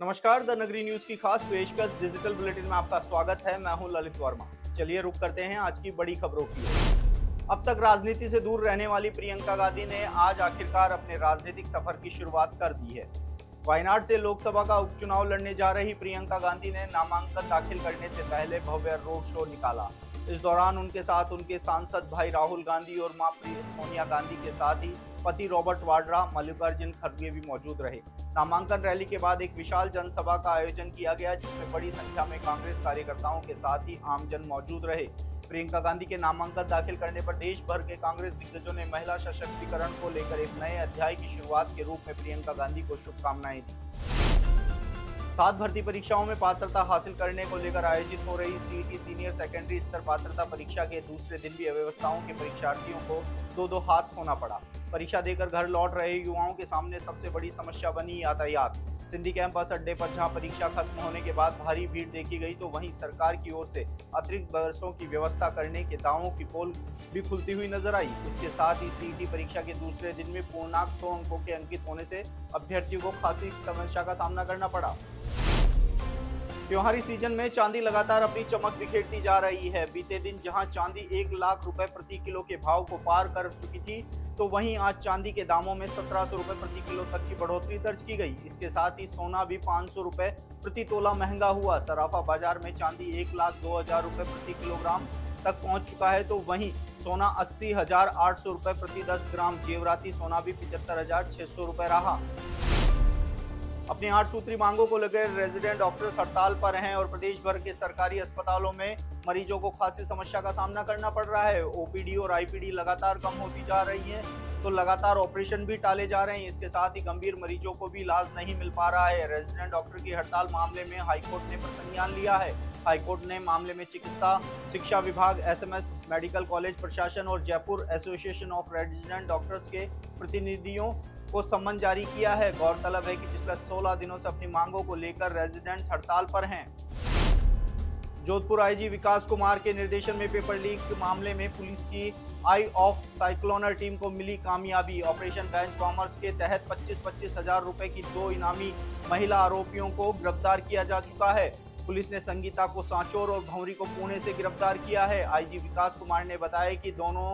नमस्कार, द नगरी न्यूज़ की खास पेशकश डिजिटल बुलेटिन में आपका स्वागत है। मैं हूँ ललित वर्मा। चलिए रुक करते हैं आज की बड़ी खबरों की अब तक राजनीति से दूर रहने वाली प्रियंका गांधी ने आज आखिरकार अपने राजनीतिक सफ़र की शुरुआत कर दी है। वायनाड से लोकसभा का उपचुनाव लड़ने जा रही प्रियंका गांधी ने नामांकन दाखिल करने से पहले भव्य रोड शो निकाला। इस दौरान उनके साथ उनके सांसद भाई राहुल गांधी और माँ सोनिया गांधी के साथ ही पति रॉबर्ट वाड्रा, मल्लिकार्जुन खड़गे भी मौजूद रहे। नामांकन रैली के बाद एक विशाल जनसभा का आयोजन किया गया, जिसमें बड़ी संख्या में कांग्रेस कार्यकर्ताओं के साथ ही आमजन मौजूद रहे। प्रियंका गांधी के नामांकन दाखिल करने पर देश भर के कांग्रेस दिग्गजों ने महिला सशक्तिकरण को लेकर एक नए अध्याय की शुरुआत के रूप में प्रियंका गांधी को शुभकामनाएँ दी। सात भर्ती परीक्षाओं में पात्रता हासिल करने को लेकर आयोजित हो रही सीईटी सीनियर सेकेंडरी स्तर पात्रता परीक्षा के दूसरे दिन भी अव्यवस्थाओं के परीक्षार्थियों को दो दो हाथ होना पड़ा। परीक्षा देकर घर लौट रहे युवाओं के सामने सबसे बड़ी समस्या बनी यातायात। सिंधी कैंपस अड्डे पर, जहाँ परीक्षा खत्म होने के बाद भारी भीड़ देखी गई तो वहीं सरकार की ओर से अतिरिक्त बसों की व्यवस्था करने के दावों की पोल भी खुलती हुई नज़र आई। इसके साथ ही सीईटी परीक्षा के दूसरे दिन में पूर्णांक सौ अंकों के अंकित होने से अभ्यर्थियों को खासी समस्या का सामना करना पड़ा। त्योहारी सीज़न में चांदी लगातार अपनी चमक बिखेरती जा रही है। बीते दिन जहाँ चांदी एक लाख रुपए प्रति किलो के भाव को पार कर चुकी थी तो वहीं आज चांदी के दामों में सत्रह सौ रुपए प्रति किलो तक की बढ़ोतरी दर्ज की गई। इसके साथ ही सोना भी पाँच सौ रुपए प्रति तोला महँगा हुआ। सराफा बाज़ार में चांदी एक लाख दो हज़ार रुपए प्रति किलोग्राम तक पहुँच चुका है तो वहीं सोना अस्सी हज़ार आठ सौ रुपए प्रति दस ग्राम। जेवराती सोना भी पिछहत्तर हज़ार छह सौ रुपए रहा। अपनी आठ सूत्री मांगों को लेकर रेजिडेंट डॉक्टर्स हड़ताल पर हैं और प्रदेश भर के सरकारी अस्पतालों में मरीजों को खासी समस्या का सामना करना पड़ रहा है। ओपीडी और आईपीडी लगातार कम होती जा रही है तो लगातार ऑपरेशन भी टाले जा रहे हैं। इसके साथ ही गंभीर मरीजों को भी इलाज नहीं मिल पा रहा है। रेजिडेंट डॉक्टर की हड़ताल मामले में हाईकोर्ट ने प्रसंज्ञान लिया है। हाईकोर्ट ने मामले में चिकित्सा, शिक्षा विभाग, एसएमएस, मेडिकल कॉलेज प्रशासन और Jaipur association of resident doctors के प्रतिनिधियों को सम्मन जारी किया है। गौरतलब है कि पिछले 16 दिनों से अपनी मांगों को लेकर रेजिडेंट्स हड़ताल पर हैं। जोधपुर आईजी विकास कुमार के निर्देशन में पेपर लीक मामले में पुलिस की आई ऑफ़ साइक्लोनर टीम को मिली कामयाबी। ऑपरेशन बेंच बॉमर्स के तहत पच्चीस पच्चीस हज़ार रुपए की दो इनामी महिला आरोपियों को गिरफ़्तार किया जा चुका है। पुलिस ने संगीता को सांचोर और भौरी को पुणे से गिरफ़्तार किया है। आईजी विकास कुमार ने बताया कि दोनों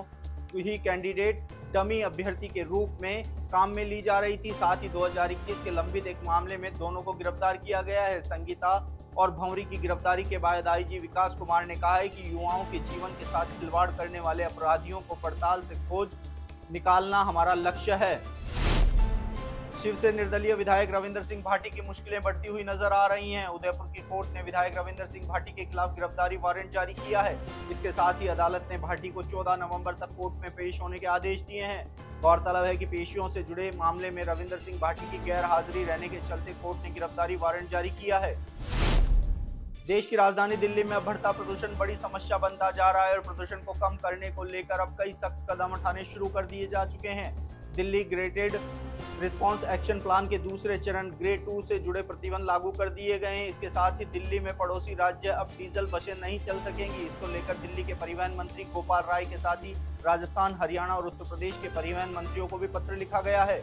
ही कैंडिडेट डमी अभ्यर्थी के रूप में काम में ली जा रही थी। साथ ही 2021 के लंबित एक मामले में दोनों को गिरफ़्तार किया गया है। संगीता और भंवरी की गिरफ्तारी के बाद आईजी विकास कुमार ने कहा है कि युवाओं के जीवन के साथ खिलवाड़ करने वाले अपराधियों को पड़ताल से खोज निकालना हमारा लक्ष्य है। शिव से निर्दलीय विधायक रविंद्र सिंह भाटी की मुश्किलें बढ़ती हुई नज़र आ रही हैं। उदयपुर की कोर्ट ने विधायक रविंद्र सिंह भाटी के खिलाफ गिरफ्तारी वारंट जारी किया है। इसके साथ ही अदालत ने भाटी को 14 नवंबर तक कोर्ट में पेश होने के आदेश दिए हैं। गौरतलब है कि पेशियों से जुड़े मामले में रविंद्र सिंह भाटी की गैर हाजिरी रहने के चलते कोर्ट ने गिरफ्तारी वारंट जारी किया है। देश की राजधानी दिल्ली में बढ़ता प्रदूषण बड़ी समस्या बनता जा रहा है और प्रदूषण को कम करने को लेकर अब कई सख्त कदम उठाने शुरू कर दिए जा चुके हैं। Delhi graded response action plan के दूसरे चरण ग्रेड टू से जुड़े प्रतिबंध लागू कर दिए गए हैं। इसके साथ ही दिल्ली में पड़ोसी राज्य अब डीजल बसें नहीं चल सकेंगी। इसको लेकर दिल्ली के परिवहन मंत्री गोपाल राय के साथ ही राजस्थान, हरियाणा और उत्तर प्रदेश के परिवहन मंत्रियों को भी पत्र लिखा गया है।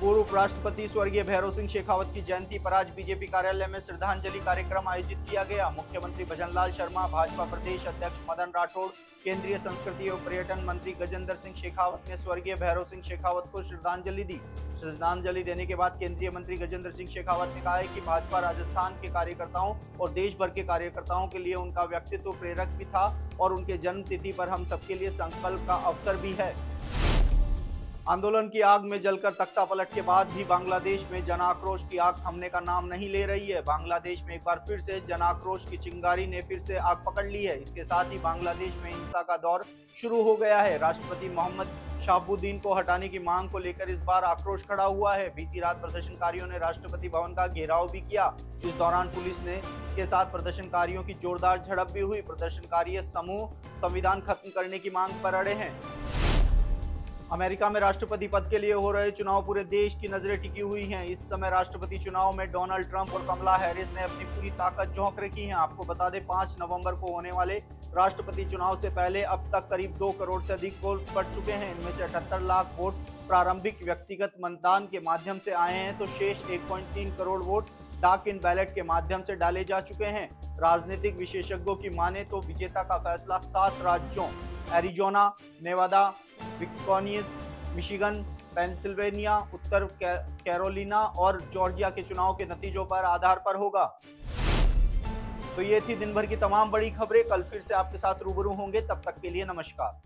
पूर्व उपराष्ट्रपति स्वर्गीय भैरव सिंह शेखावत की जयंती पर आज बीजेपी कार्यालय में श्रद्धांजलि कार्यक्रम आयोजित किया गया। मुख्यमंत्री भजनलाल शर्मा, भाजपा प्रदेश अध्यक्ष मदन राठौड़, केंद्रीय संस्कृति एवं पर्यटन मंत्री गजेंद्र सिंह शेखावत ने स्वर्गीय भैरव सिंह शेखावत को श्रद्धांजलि दी। श्रद्धांजलि देने के बाद केंद्रीय मंत्री गजेंद्र सिंह शेखावत ने कहा है कि भाजपा राजस्थान के कार्यकर्ताओं और देश भर के कार्यकर्ताओं के लिए उनका व्यक्तित्व प्रेरक भी था और उनके जन्म तिथि पर हम सबके लिए संकल्प का अवसर भी है। आंदोलन की आग में जलकर तख्ता पलट के बाद भी बांग्लादेश में जन आक्रोश की आग थमने का नाम नहीं ले रही है। बांग्लादेश में एक बार फिर से जन आक्रोश की चिंगारी ने फिर से आग पकड़ ली है। इसके साथ ही बांग्लादेश में हिंसा का दौर शुरू हो गया है। राष्ट्रपति मोहम्मद शाहबुद्दीन को हटाने की मांग को लेकर इस बार आक्रोश खड़ा हुआ है। बीती रात प्रदर्शनकारियों ने राष्ट्रपति भवन का घेराव भी किया। इस दौरान पुलिस ने के साथ प्रदर्शनकारियों की जोरदार झड़प भी हुई। प्रदर्शनकारी समूह संविधान खत्म करने की मांग पर अड़े हैं। अमेरिका में राष्ट्रपति पद के लिए हो रहे चुनाव पूरे देश की नज़रें टिकी हुई हैं। इस समय राष्ट्रपति चुनाव में डोनाल्ड ट्रंप और कमला हैरिस ने अपनी पूरी ताकत झोंक रखी है। आपको बता दें, पाँच नवंबर को होने वाले राष्ट्रपति चुनाव से पहले अब तक करीब दो करोड़ से अधिक वोट पड़ चुके हैं। इनमें से अठहत्तर लाख वोट प्रारंभिक व्यक्तिगत मतदान के माध्यम से आए हैं तो शेष एक करोड़ वोट डाक इन बैलेट के माध्यम से डाले जा चुके हैं। राजनीतिक विशेषज्ञों की माने तो विजेता का फैसला सात राज्यों, Arizona, Nevada Wisconsin Michigan, Pennsylvania, उत्तर कैरोलिना और जॉर्जिया के चुनाव के नतीजों पर आधार पर होगा। तो ये थी दिन भर की तमाम बड़ी खबरें। कल फिर से आपके साथ रूबरू होंगे। तब तक के लिए नमस्कार।